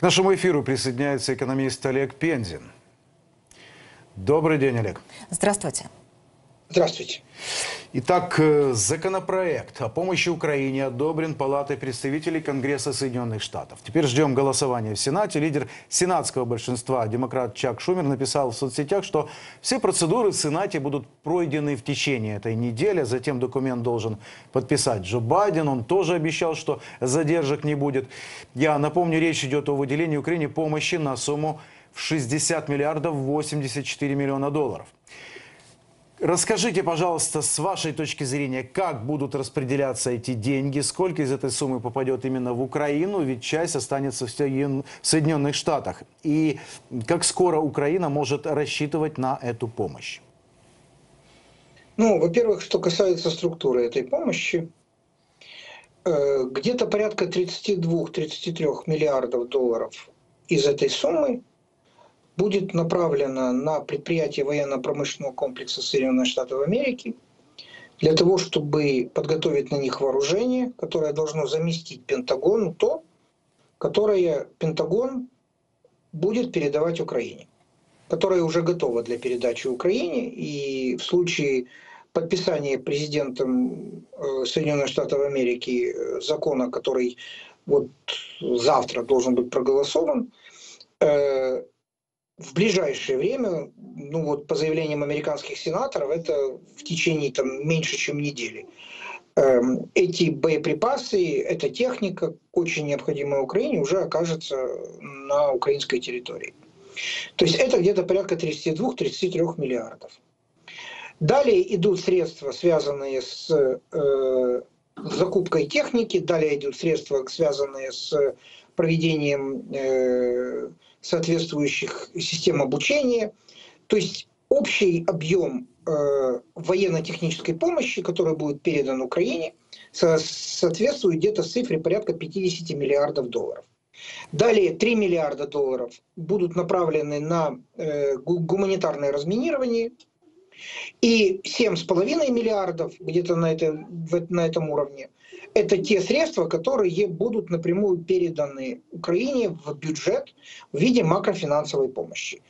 К нашему эфиру присоединяется экономист Олег Пензин. Добрый день, Олег. Здравствуйте. Здравствуйте. Итак, э, законопроект о помощи Украине одобрен Палатой представителей Конгресса Соединенных Штатов. Теперь ждем голосования в Сенате. Лидер сенатского большинства, демократ Чак Шумер, написал в соцсетях, что все процедуры в Сенате будут пройдены в течение этой недели. Затем документ должен подписать Джо Байден. Он тоже обещал, что задержек не будет. Я напомню, речь идет о выделении Украине помощи на сумму в 60 миллиардов 84 миллиона долларов. Расскажите, пожалуйста, с вашей точки зрения, как будут распределяться эти деньги, сколько из этой суммы попадет именно в Украину, ведь часть останется в Соединенных Штатах. И как скоро Украина может рассчитывать на эту помощь? Ну, во-первых, что касается структуры этой помощи, э, где-то порядка 32-33 миллиардов долларов из этой суммы будет направлена на предприятия военно-промышленного комплекса Соединенных Штатов Америки для того, чтобы подготовить на них вооружение, которое должно заместить Пентагону то, которое Пентагон будет передавать Украине, которое уже готово для передачи Украине, и в случае подписания президентом э, Соединенных Штатов Америки э, закона, который вот завтра должен быть проголосован, э, в ближайшее время, ну вот по заявлениям американских сенаторов, это в течение там меньше, чем недели. Эм, эти боеприпасы, эта техника, очень необходимая Украине, уже окажется на украинской территории. То есть это где-то порядка 32-33 миллиардов. Далее идут средства, связанные с э, закупкой техники, далее идут средства, связанные с проведением э, соответствующих систем обучения. То есть общий объем э, военно-технической помощи, который будет передан Украине, со соответствует где-то цифре порядка 50 миллиардов долларов. Далее 3 миллиарда долларов будут направлены на э, гуманитарное разминирование, и 7,5 миллиардов где-то на, это, на этом уровне – это те средства, которые будут напрямую переданы Украине в бюджет в виде макрофинансовой помощи.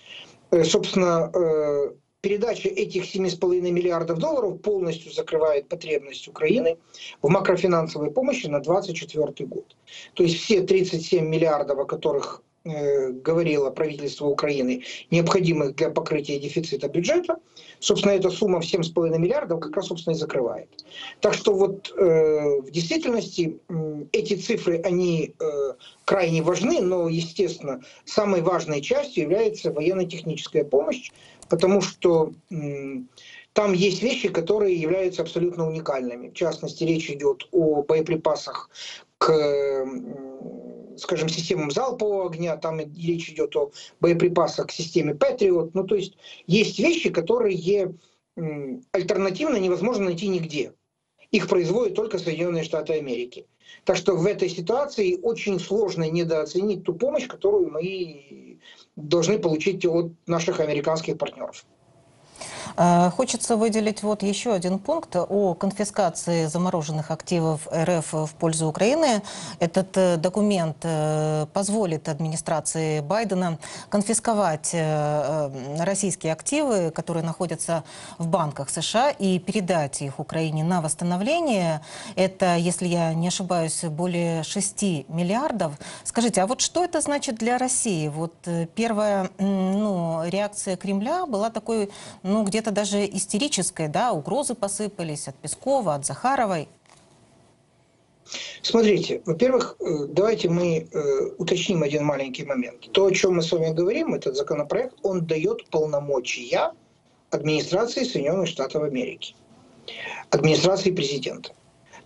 Э, собственно, э, передача этих 7,5 миллиардов долларов полностью закрывает потребность Украины в макрофинансовой помощи на 2024 год. То есть все 37 миллиардов, о которых говорило правительство Украины, необходимых для покрытия дефицита бюджета, собственно, эта сумма в 7,5 миллиардов как раз, собственно, и закрывает. Так что вот э, в действительности э, эти цифры, они э, крайне важны, но, естественно, самой важной частью является военно-техническая помощь, потому что э, там есть вещи, которые являются абсолютно уникальными. В частности, речь идет о боеприпасах к скажем, системам залпового огня, там речь идет о боеприпасах к системе Patriot. Ну, то есть есть вещи, которые альтернативно невозможно найти нигде. Их производят только Соединенные Штаты Америки. Так что в этой ситуации очень сложно недооценить ту помощь, которую мы должны получить от наших американских партнеров. Э, хочется выделить вот еще один пункт о конфискации замороженных активов РФ в пользу Украины. Этот э, документ э, позволит администрации Байдена конфисковать российские активы, которые находятся в банках США, и передать их Украине на восстановление. Это, если я не ошибаюсь, более 6 миллиардов. Скажите, а вот что это значит для России? Вот первая ну, реакция Кремля была такой, ну, где-то даже истерическое, да, угрозы посыпались от Пескова, от Захаровой. Смотрите, во-первых, э, давайте мы э, уточним один маленький момент. То, о чем мы с вами говорим, этот законопроект, он дает полномочия администрации Соединенных Штатов Америки, администрации президента.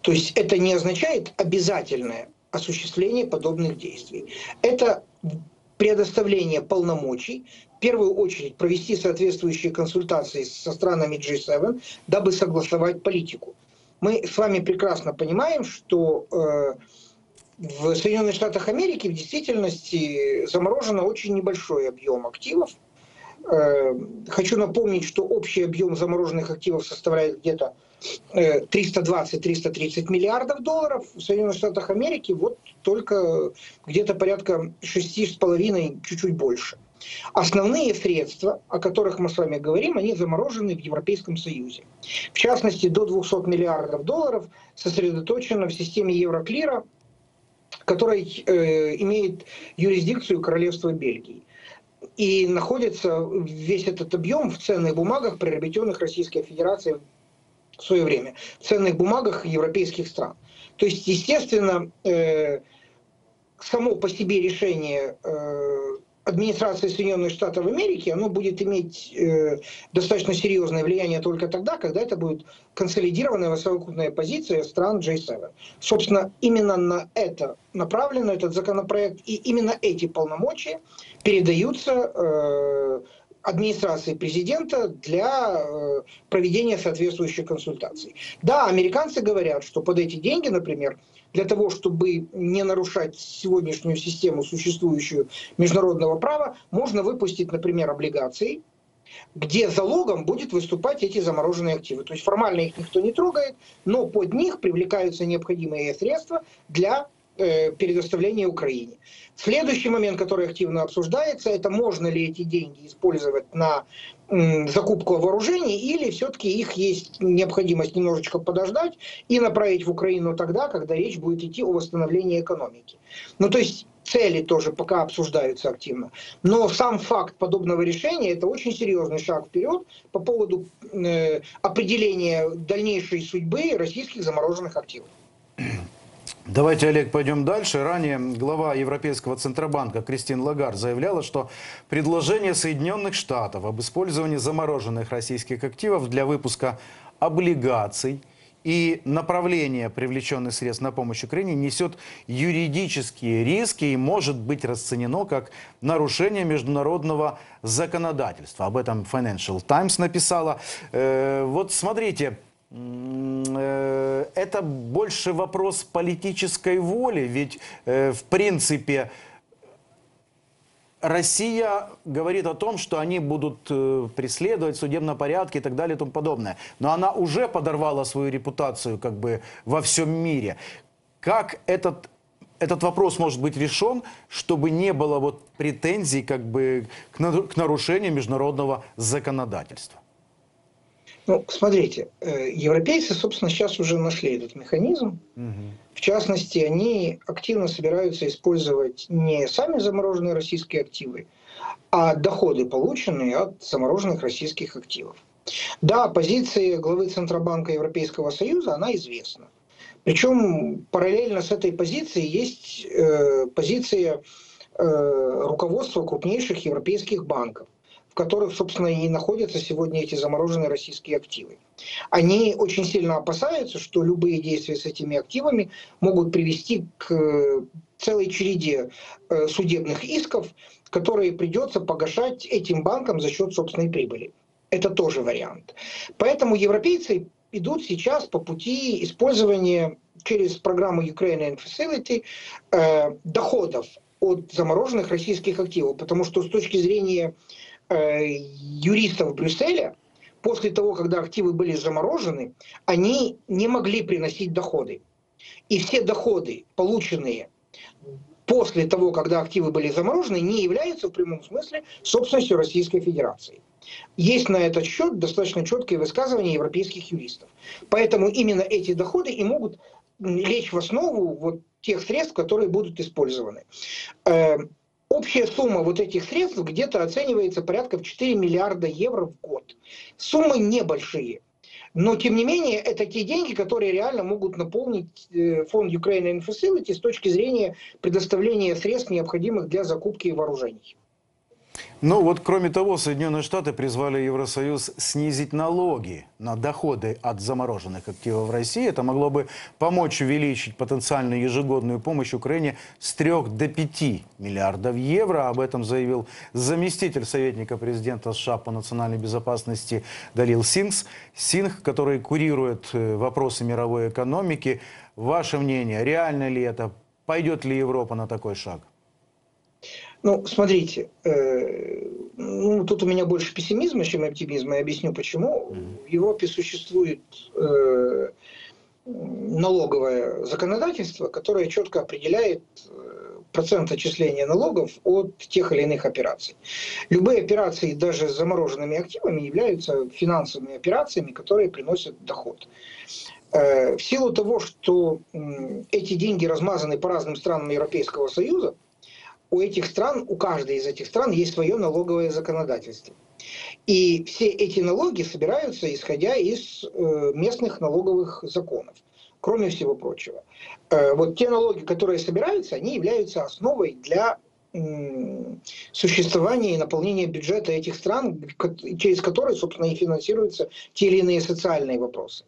То есть это не означает обязательное осуществление подобных действий. Это предоставление полномочий первую очередь провести соответствующие консультации со странами G7, дабы согласовать политику. Мы с вами прекрасно понимаем, что э, в Соединенных Штатах Америки в действительности заморожено очень небольшой объем активов, Э, Хочу напомнить, что общий объем замороженных активов составляет где-то э, 320-330 миллиардов долларов. В Соединенных Штатах Америки вот только где-то порядка 6,5, чуть-чуть больше. Основные средства, о которых мы с вами говорим, они заморожены в Европейском Союзе. В частности, до 200 миллиардов долларов сосредоточено в системе Евроклира, который э, имеет юрисдикцию Королевства Бельгии. И находится весь этот объем в ценных бумагах, приобретенных Российской Федерацией в свое время, в ценных бумагах европейских стран. То есть, естественно, э, само по себе решение э, администрации Соединенных Штатов Америки, оно будет иметь э, достаточно серьезное влияние только тогда, когда это будет консолидированная совокупная позиция стран G7. Собственно, именно на это направлен этот законопроект, и именно эти полномочия передаются э, администрации президента для э, проведения соответствующих консультаций. Да, американцы говорят, что под эти деньги, например, для того, чтобы не нарушать сегодняшнюю систему, существующую международного права, можно выпустить, например, облигации, где залогом будет выступать эти замороженные активы. То есть формально их никто не трогает, но под них привлекаются необходимые средства для предоставления Украине. Следующий момент, который активно обсуждается, это можно ли эти деньги использовать на закупку вооружений или все-таки их есть необходимость немножечко подождать и направить в Украину тогда, когда речь будет идти о восстановлении экономики. Ну то есть цели тоже пока обсуждаются активно. Но сам факт подобного решения это очень серьезный шаг вперед по поводу э, определения дальнейшей судьбы российских замороженных активов. Давайте, Олег, пойдем дальше. Ранее глава Европейского Центробанка Кристин Лагар заявляла, что предложение Соединенных Штатов об использовании замороженных российских активов для выпуска облигаций и направление привлеченных средств на помощь Украине несет юридические риски и может быть расценено как нарушение международного законодательства. Об этом Financial Times написала. Э, вот смотрите, Это больше вопрос политической воли, ведь, э, в принципе, Россия говорит о том, что они будут э, преследовать в судебном порядке и так далее и тому подобное. Но она уже подорвала свою репутацию как бы во всем мире. Как этот, этот вопрос может быть решен, чтобы не было вот претензий как бы к нарушению международного законодательства? Ну, смотрите, э, европейцы, собственно, сейчас уже нашли этот механизм. В частности, они активно собираются использовать не сами замороженные российские активы, а доходы, полученные от замороженных российских активов. Да, позиция главы Центробанка Европейского Союза, она известна. Причем параллельно с этой позицией есть э, позиция э, руководства крупнейших европейских банков в которых, собственно, и находятся сегодня эти замороженные российские активы. Они очень сильно опасаются, что любые действия с этими активами могут привести к э, целой череде э, судебных исков, которые придется погашать этим банкам за счет собственной прибыли. Это тоже вариант. Поэтому европейцы идут сейчас по пути использования через программу Ukrainian Facility э, доходов от замороженных российских активов, потому что с точки зрения юристов Брюсселя, после того, когда активы были заморожены, они не могли приносить доходы. И все доходы, полученные после того, когда активы были заморожены, не являются в прямом смысле собственностью Российской Федерации. Есть на этот счет достаточно четкие высказывания европейских юристов. Поэтому именно эти доходы и могут лечь в основу вот тех средств, которые будут использованы. Общая сумма вот этих средств где-то оценивается порядка в 4 миллиарда евро в год. Суммы небольшие. Но, тем не менее, это те деньги, которые реально могут наполнить э, фонд Ukrainian Facility с точки зрения предоставления средств, необходимых для закупки вооружений. Ну вот, кроме того, Соединенные Штаты призвали Евросоюз снизить налоги на доходы от замороженных активов России. Это могло бы помочь увеличить потенциальную ежегодную помощь Украине с 3 до 5 миллиардов евро. Об этом заявил заместитель советника президента США по национальной безопасности Далил Сингс. Сингх, который курирует э, вопросы мировой экономики. Ваше мнение, реально ли это? Пойдет ли Европа на такой шаг? Ну, смотрите, э, ну, тут у меня больше пессимизма, чем оптимизма. Я объясню почему. В Европе существует э, налоговое законодательство, которое четко определяет э, процент отчисления налогов от тех или иных операций. Любые операции, даже с замороженными активами, являются финансовыми операциями, которые приносят доход. В силу того, что эти деньги размазаны по разным странам Европейского Союза, у этих стран, у каждой из этих стран есть свое налоговое законодательство. И все эти налоги собираются, исходя из э, местных налоговых законов, кроме всего прочего. Э, Вот те налоги, которые собираются, они являются основой для м, существования и наполнения бюджета этих стран, через которые, собственно, и финансируются те или иные социальные вопросы.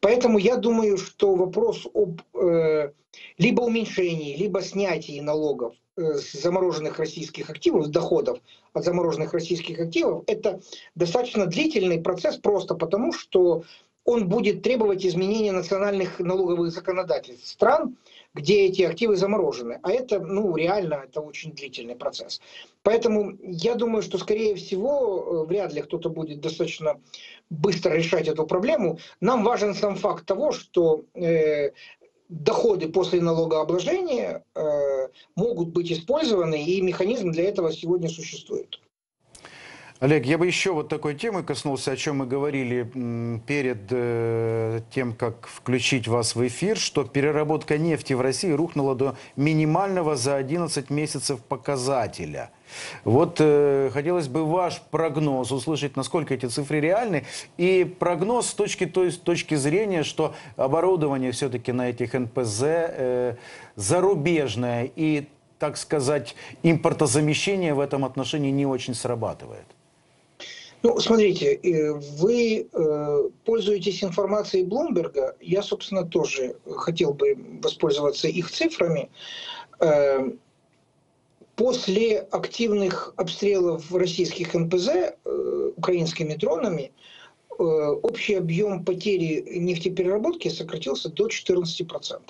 Поэтому я думаю, что вопрос об э, либо уменьшении, либо снятии налогов э, с замороженных российских активов, с доходов от замороженных российских активов, это достаточно длительный процесс просто потому, что он будет требовать изменения национальных налоговых законодательств стран, где эти активы заморожены. А это, ну, реально, это очень длительный процесс. Поэтому я думаю, что, скорее всего, э, вряд ли кто-то будет достаточно быстро решать эту проблему. Нам важен сам факт того, что э, доходы после налогообложения э, могут быть использованы, и механизм для этого сегодня существует. Олег, я бы еще вот такой темы коснулся, о чем мы говорили перед э, тем, как включить вас в эфир, что переработка нефти в России рухнула до минимального за 11 месяцев показателя. Вот э, хотелось бы ваш прогноз услышать, насколько эти цифры реальны, и прогноз с точки, то есть, точки зрения, что оборудование все-таки на этих НПЗ э, зарубежное и, так сказать, импортозамещение в этом отношении не очень срабатывает. Ну, смотрите, э, вы э, пользуетесь информацией Блумберга. Я, собственно, тоже хотел бы воспользоваться их цифрами. Э, После активных обстрелов российских НПЗ украинскими дронами общий объем потери нефтепереработки сократился до 14%.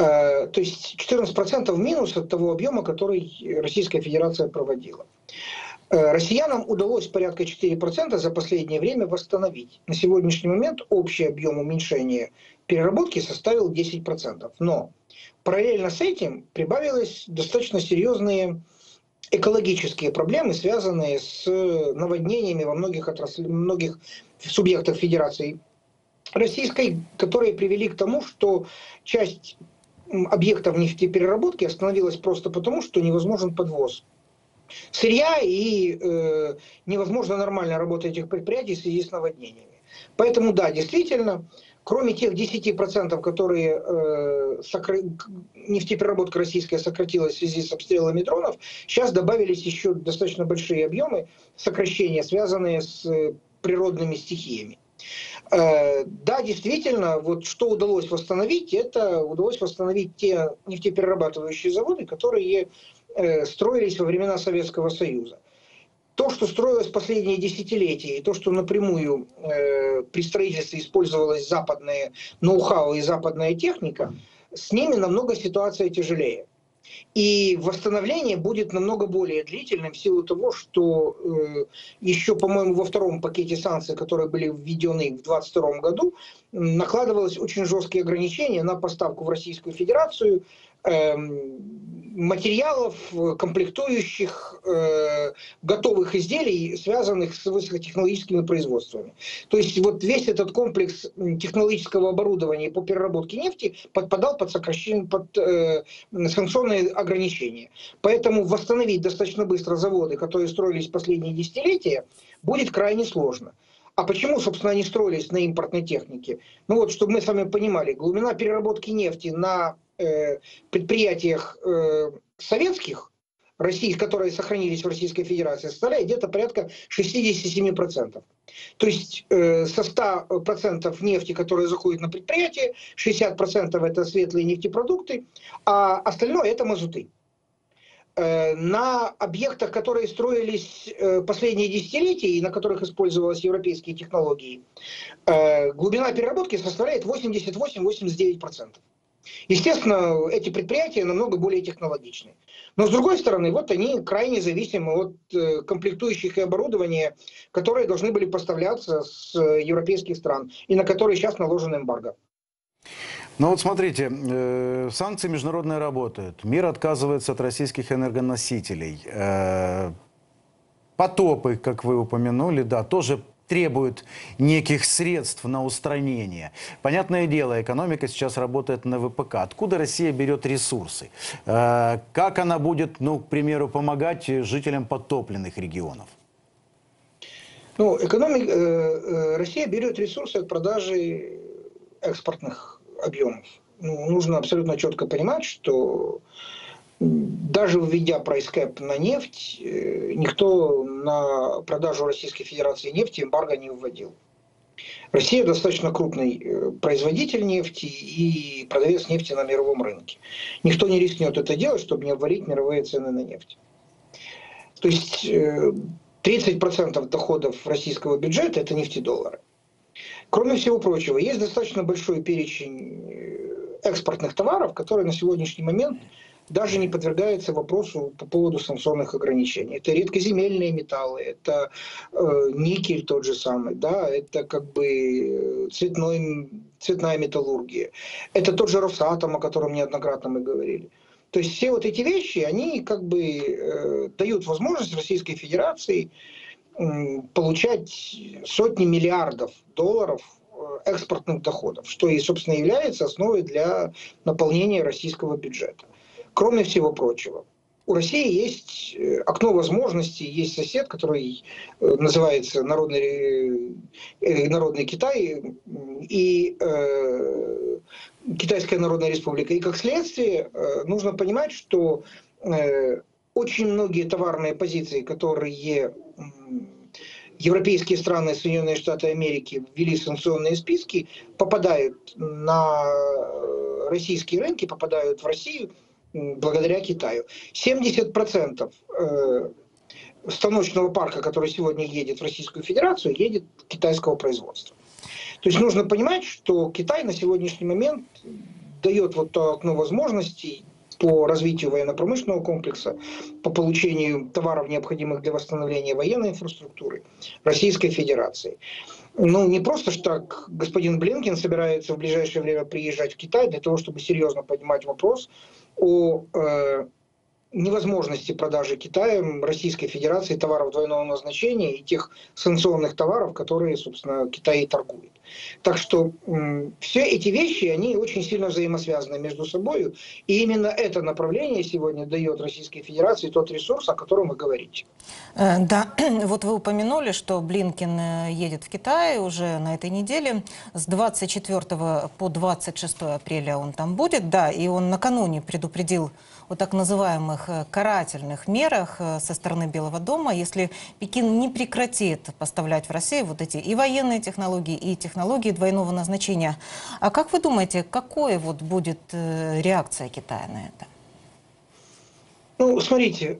Э, То есть 14% минус от того объема, который Российская Федерация проводила. Э, Россиянам удалось порядка 4% за последнее время восстановить. На сегодняшний момент общий объем уменьшения переработки составил 10%. Но параллельно с этим прибавилось достаточно серьезные экологические проблемы, связанные с наводнениями во многих, отраслях, многих субъектах Федерации Российской, которые привели к тому, что часть объектов нефтепереработки остановилась просто потому, что невозможен подвоз сырья и э, невозможно нормально работать этих предприятий в связи с наводнениями. Поэтому да, действительно, кроме тех 10%, которые э, сокра- нефтепереработка российская сократилась в связи с обстрелами дронов, сейчас добавились еще достаточно большие объемы сокращения, связанные с э, природными стихиями. Э, Да, действительно, вот что удалось восстановить, это удалось восстановить те нефтеперерабатывающие заводы, которые строились во времена Советского Союза. То, что строилось последние десятилетия, и то, что напрямую э, при строительстве использовалось западное ноу-хау и западная техника, с ними намного ситуация тяжелее. И восстановление будет намного более длительным в силу того, что э, еще, по-моему, во втором пакете санкций, которые были введены в 2022 году, накладывалось очень жесткие ограничения на поставку в Российскую Федерацию эм, материалов, э, комплектующих, э, готовых изделий, связанных с высокотехнологическими производствами. То есть вот весь этот комплекс технологического оборудования по переработке нефти подпадал под сокращение, под э, санкционные ограничения. Поэтому восстановить достаточно быстро заводы, которые строились последние десятилетия, будет крайне сложно. А почему, собственно, они строились на импортной технике? Ну вот, чтобы мы с вами понимали, глубина переработки нефти на предприятиях э, советских, России, которые сохранились в Российской Федерации, составляет где-то порядка 67%. То есть э, со 100% нефти, которая заходит на предприятие, 60% это светлые нефтепродукты, а остальное это мазуты. Э, на объектах, которые строились э, последние десятилетия и на которых использовались европейские технологии, э, глубина переработки составляет 88-89%. Естественно, эти предприятия намного более технологичны. Но с другой стороны, вот они крайне зависимы от э, комплектующих и оборудования, которые должны были поставляться с европейских стран и на которые сейчас наложен эмбарго. Ну вот смотрите, э, санкции международные работают. Мир отказывается от российских энергоносителей. Э, потопы, как вы упомянули, да, тоже требуют неких средств на устранение. Понятное дело, экономика сейчас работает на ВПК. Откуда Россия берет ресурсы? Э, как она будет, ну, к примеру, помогать жителям потопленных регионов? Ну, экономика, э, э, Россия берет ресурсы от продажи экспортных объемов. Ну, нужно абсолютно четко понимать, что даже введя прайскэп на нефть, э, никто на продажу Российской Федерации нефти эмбарго не вводил. Россия достаточно крупный э, производитель нефти и продавец нефти на мировом рынке. Никто не рискнет это делать, чтобы не обвалить мировые цены на нефть. То есть 30% э, доходов российского бюджета – это нефтедоллары. Кроме всего прочего, есть достаточно большой перечень экспортных товаров, которые на сегодняшний момент – даже не подвергается вопросу по поводу санкционных ограничений. Это редкоземельные металлы, это э, никель тот же самый, да, это как бы э, цветной, цветная металлургия. Это тот же Росатом, о котором неоднократно мы говорили. То есть все вот эти вещи, они как бы э, дают возможность Российской Федерации э, получать сотни миллиардов долларов э, экспортных доходов, что и, собственно, является основой для наполнения российского бюджета. Кроме всего прочего, у России есть э, окно возможностей, есть сосед, который э, называется Народный, э, Народный Китай и э, Китайская Народная Республика. И как следствие нужно понимать, что э, очень многие товарные позиции, которые европейские страны, Соединенные Штаты Америки ввели санкционные списки, попадают на российские рынки, попадают в Россию – благодаря Китаю. 70% э, станочного парка, который сегодня едет в Российскую Федерацию, едет китайского производства. То есть нужно понимать, что Китай на сегодняшний момент дает вот то окно возможностей по развитию военно-промышленного комплекса, по получению товаров, необходимых для восстановления военной инфраструктуры Российской Федерации. Ну, не просто что так господин Блинкин собирается в ближайшее время приезжать в Китай для того, чтобы серьезно поднимать вопрос о э, невозможности продажи Китаем Российской Федерации товаров двойного назначения и тех санкционных товаров, которые, собственно, Китай торгует. Так что все эти вещи, они очень сильно взаимосвязаны между собой. И именно это направление сегодня дает Российской Федерации тот ресурс, о котором вы говорите. Э, да, вот вы упомянули, что Блинкин э, едет в Китай уже на этой неделе. С 24 по 26 апреля он там будет, да, и он накануне предупредил о так называемых э, карательных мерах э, со стороны Белого дома, если Пекин не прекратит поставлять в Россию вот эти и военные технологии, и технологии двойного назначения. А как вы думаете, какой вот будет э, реакция Китая на это? Ну, смотрите,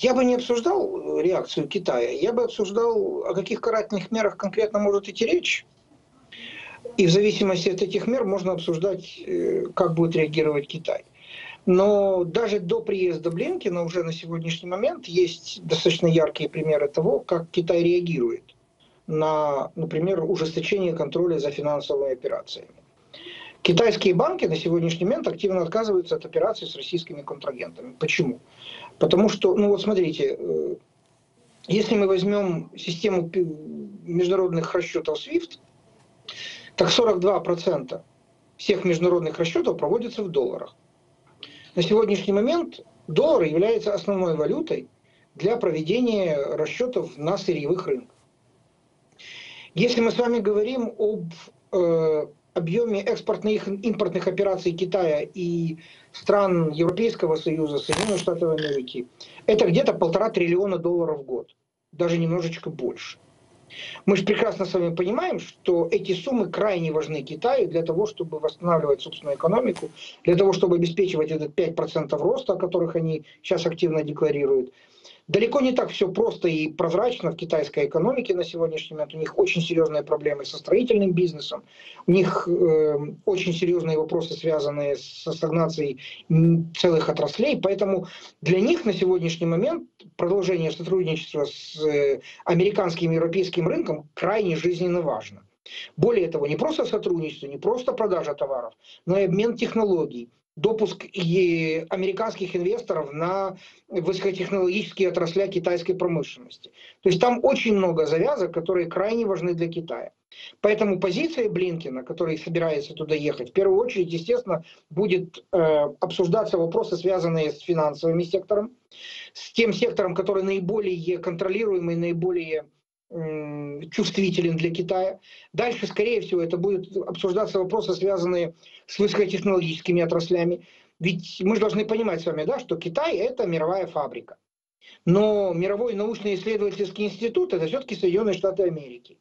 я бы не обсуждал реакцию Китая, я бы обсуждал, о каких карательных мерах конкретно может идти речь. И в зависимости от этих мер можно обсуждать, как будет реагировать Китай. Но даже до приезда Блинкина уже на сегодняшний момент есть достаточно яркие примеры того, как Китай реагирует на, например, ужесточение контроля за финансовыми операциями. Китайские банки на сегодняшний момент активно отказываются от операций с российскими контрагентами. Почему? Потому что, ну вот смотрите, э, если мы возьмем систему международных расчетов SWIFT, так 42% всех международных расчетов проводятся в долларах. На сегодняшний момент доллар является основной валютой для проведения расчетов на сырьевых рынках. Если мы с вами говорим об э, объеме экспортных импортных операций Китая и стран Европейского Союза, Соединенных Штатов Америки, это где-то полтора триллиона долларов в год, даже немножечко больше. Мы же прекрасно с вами понимаем, что эти суммы крайне важны Китаю для того, чтобы восстанавливать собственную экономику, для того, чтобы обеспечивать этот 5% роста, о которых они сейчас активно декларируют, далеко не так все просто и прозрачно в китайской экономике на сегодняшний момент. У них очень серьезные проблемы со строительным бизнесом, у них э, очень серьезные вопросы, связанные со стагнацией целых отраслей. Поэтому для них на сегодняшний момент продолжение сотрудничества с э, американским и европейским рынком крайне жизненно важно. Более того, не просто сотрудничество, не просто продажа товаров, но и обмен технологий, допуск американских инвесторов на высокотехнологические отрасли китайской промышленности. То есть там очень много завязок, которые крайне важны для Китая. Поэтому позиция Блинкина, который собирается туда ехать, в первую очередь, естественно, будет э, обсуждаться вопросы, связанные с финансовым сектором, с тем сектором, который наиболее контролируемый, наиболее чувствителен для Китая. Дальше, скорее всего, это будут обсуждаться вопросы, связанные с высокотехнологическими отраслями. Ведь мы же должны понимать с вами, да, что Китай – это мировая фабрика. Но мировой научно-исследовательский институт – это все-таки Соединенные Штаты Америки.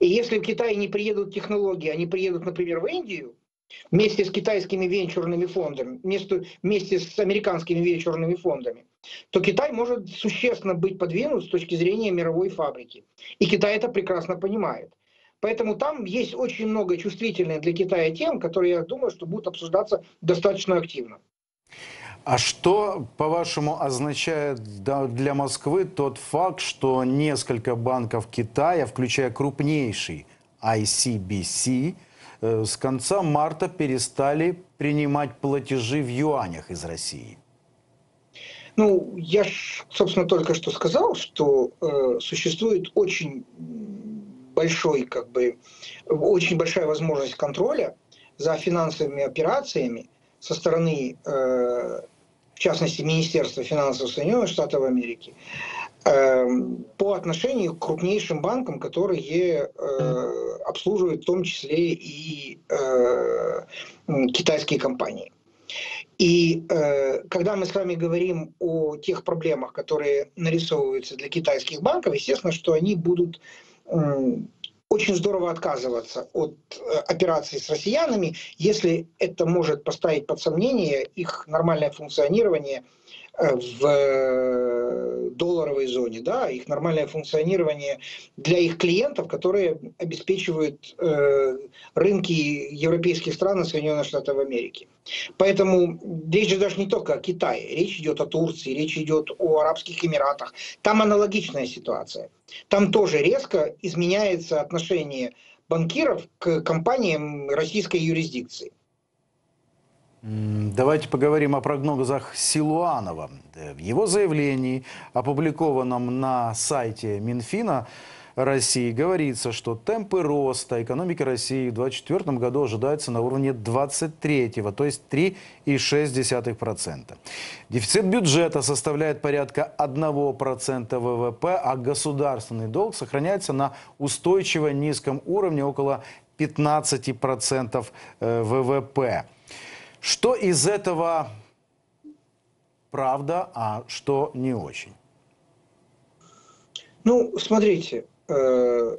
И если в Китае не приедут технологии, они приедут, например, в Индию, вместе с китайскими венчурными фондами, вместе, вместе с американскими венчурными фондами, то Китай может существенно быть подвинут с точки зрения мировой фабрики. И Китай это прекрасно понимает. Поэтому там есть очень много чувствительных для Китая тем, которые, я думаю, что будут обсуждаться достаточно активно. А что, по-вашему, означает для Москвы тот факт, что несколько банков Китая, включая крупнейший ICBC, с конца марта перестали принимать платежи в юанях из России? Ну, я, собственно, только что сказал, что э, существует очень большой, как бы, очень большая возможность контроля за финансовыми операциями со стороны, э, в частности, Министерства финансов Соединенных Штатов Америки э, по отношению к крупнейшим банкам, которые э, обслуживают в том числе и э, китайские компании. И э, когда мы с вами говорим о тех проблемах, которые нарисовываются для китайских банков, естественно, что они будут э, очень здорово отказываться от э, операций с россиянами, если это может поставить под сомнение их нормальное функционирование в э, долларовой зоне, да, их нормальное функционирование для их клиентов, которые обеспечивают э, рынки европейских стран и Соединенных Штатов Америки. Поэтому речь же даже не только о Китае, речь идет о Турции, речь идет о Арабских Эмиратах. Там аналогичная ситуация. Там тоже резко изменяется отношение банкиров к компаниям российской юрисдикции. Давайте поговорим о прогнозах Силуанова. В его заявлении, опубликованном на сайте Минфина России, говорится, что темпы роста экономики России в 2024 году ожидаются на уровне 23, то есть 3,6%. Дефицит бюджета составляет порядка 1% ВВП, а государственный долг сохраняется на устойчиво низком уровне около 15% э, ВВП. Что из этого правда, а что не очень? Ну, смотрите, э,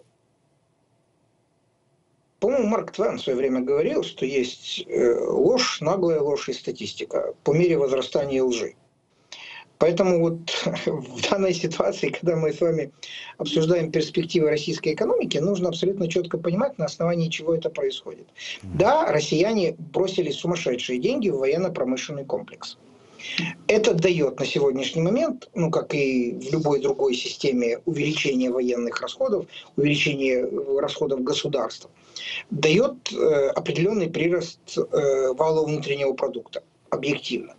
по-моему, Марк Твен в свое время говорил, что есть э, ложь, наглая ложь и статистика по мере возрастания лжи. Поэтому вот в данной ситуации, когда мы с вами обсуждаем перспективы российской экономики, нужно абсолютно четко понимать, на основании чего это происходит. Да, россияне бросили сумасшедшие деньги в военно-промышленный комплекс. Это дает на сегодняшний момент, ну как и в любой другой системе увеличения военных расходов, увеличение расходов государства, дает э, определенный прирост э, валового внутреннего продукта, объективно.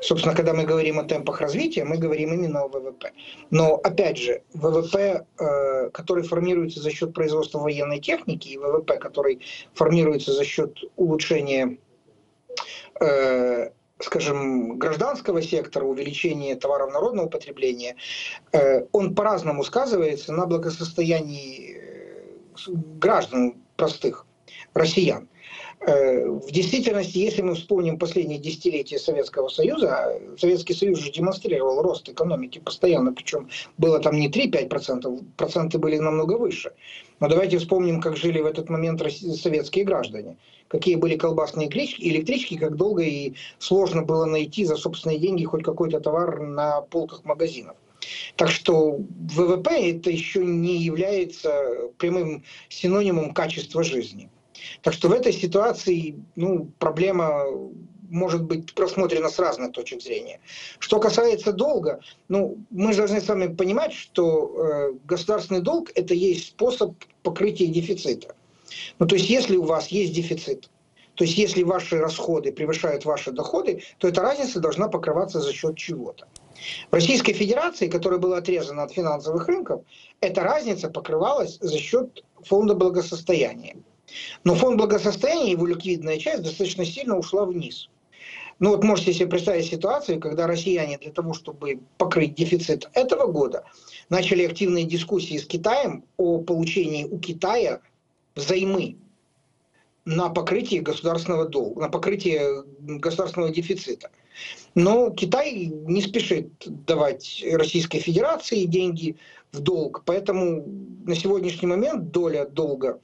Собственно, когда мы говорим о темпах развития, мы говорим именно о ВВП. Но, опять же, ВВП, э, который формируется за счет производства военной техники, и ВВП, который формируется за счет улучшения э, скажем, гражданского сектора, увеличения товаров народного потребления, э, он по-разному сказывается на благосостоянии граждан простых, россиян. Э, в действительности, если мы вспомним последние десятилетия Советского Союза, Советский Союз же демонстрировал рост экономики постоянно, причем было там не 3-5%, проценты были намного выше. Но давайте вспомним, как жили в этот момент советские граждане. Какие были колбасные электрички, как долго и сложно было найти за собственные деньги хоть какой-то товар на полках магазинов. Так что ВВП это еще не является прямым синонимом качества жизни. Так что в этой ситуации ну, проблема может быть просмотрена с разных точек зрения. Что касается долга, ну, мы должны с вами понимать, что э, государственный долг – это есть способ покрытия дефицита. Ну, то есть, если у вас есть дефицит, то есть, если ваши расходы превышают ваши доходы, то эта разница должна покрываться за счет чего-то. В Российской Федерации, которая была отрезана от финансовых рынков, эта разница покрывалась за счет фонда благосостояния. Но фонд благосостояния, его ликвидная часть, достаточно сильно ушла вниз. Ну вот можете себе представить ситуацию, когда россияне для того, чтобы покрыть дефицит этого года, начали активные дискуссии с Китаем о получении у Китая взаймы на покрытие государственного долга, на покрытие государственного дефицита. Но Китай не спешит давать Российской Федерации деньги в долг, поэтому на сегодняшний момент доля долга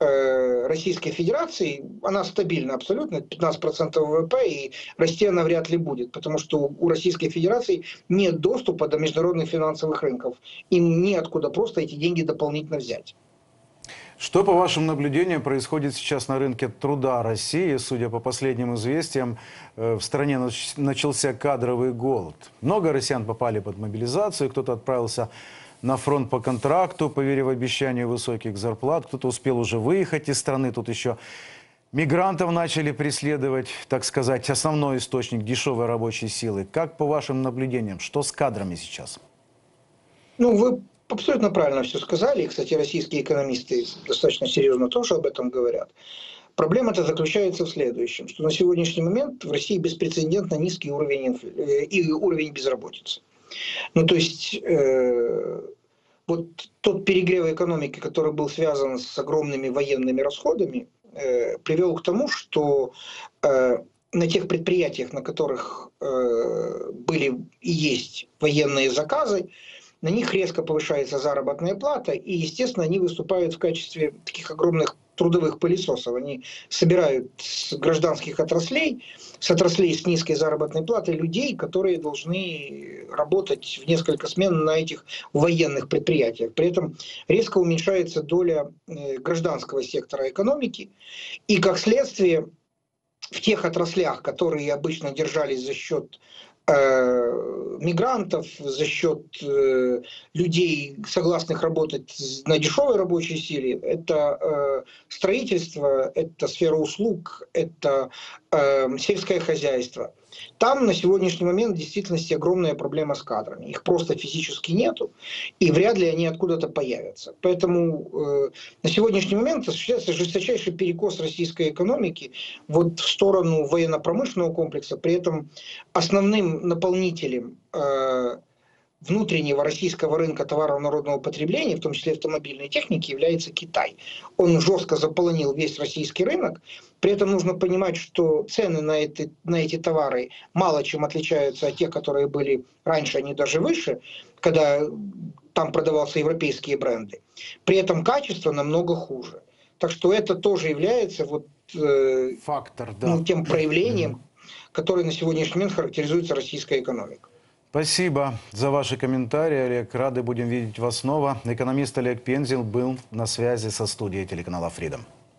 Российской Федерации, она стабильна абсолютно, 15% ВВП, и расти она вряд ли будет, потому что у Российской Федерации нет доступа до международных финансовых рынков. Им неоткуда просто эти деньги дополнительно взять. Что, по вашим наблюдениям, происходит сейчас на рынке труда России? Судя по последним известиям, э, в стране нач- начался кадровый голод. Много россиян попали под мобилизацию, кто-то отправился на фронт по контракту, поверив обещанию высоких зарплат, кто-то успел уже выехать из страны, тут еще мигрантов начали преследовать, так сказать, основной источник дешевой рабочей силы. Как по вашим наблюдениям, что с кадрами сейчас? Ну, вы абсолютно правильно все сказали. И, кстати, российские экономисты достаточно серьезно тоже об этом говорят. Проблема-то заключается в следующем, что на сегодняшний момент в России беспрецедентно низкий уровень, инфля- э, и уровень безработицы. Ну, то есть, э, вот тот перегрев экономики, который был связан с огромными военными расходами, э, привел к тому, что э, на тех предприятиях, на которых э, были и есть военные заказы, на них резко повышается заработная плата, и, естественно, они выступают в качестве таких огромных трудовых пылесосов. Они собирают с гражданских отраслей, с отраслей с низкой заработной платой людей, которые должны работать в несколько смен на этих военных предприятиях. При этом резко уменьшается доля э, гражданского сектора экономики, и как следствие в тех отраслях, которые обычно держались за счет мигрантов, за счет э, людей, согласных работать на дешевой рабочей силе, это э, строительство, это сфера услуг, это э, сельское хозяйство. Там на сегодняшний момент в действительности огромная проблема с кадрами. Их просто физически нету, и вряд ли они откуда-то появятся. Поэтому э, на сегодняшний момент осуществляется жесточайший перекос российской экономики вот в сторону военно-промышленного комплекса. При этом основным наполнителем э, внутреннего российского рынка товаров народного потребления, в том числе автомобильной техники, является Китай. Он жестко заполонил весь российский рынок. При этом нужно понимать, что цены на эти, на эти товары мало чем отличаются от тех, которые были раньше, они даже выше, когда там продавался европейские бренды. При этом качество намного хуже. Так что это тоже является вот, э, Фактор, да. ну, тем проявлением, которое на сегодняшний момент характеризуется российской экономикой. Спасибо за ваши комментарии, Олег. Рады будем видеть вас снова. Экономист Олег Пензил был на связи со студией телеканала «Фридом».